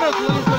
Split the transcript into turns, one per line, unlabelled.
That's.